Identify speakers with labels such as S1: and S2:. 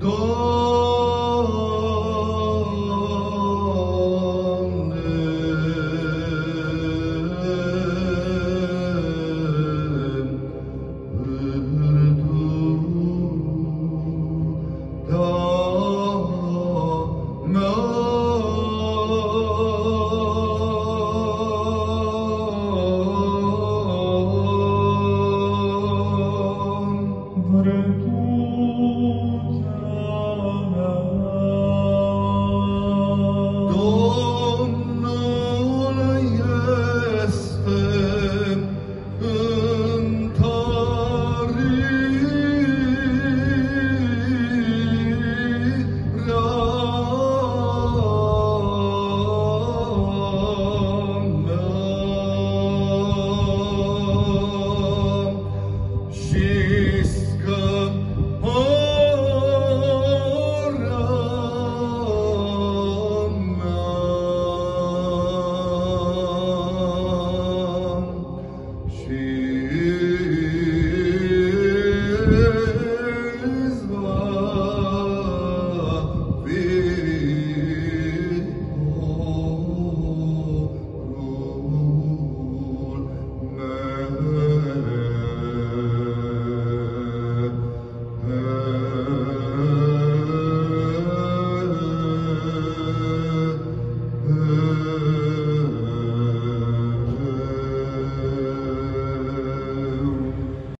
S1: Thank benedictus
S2: Domine
S1: Mm-hmm.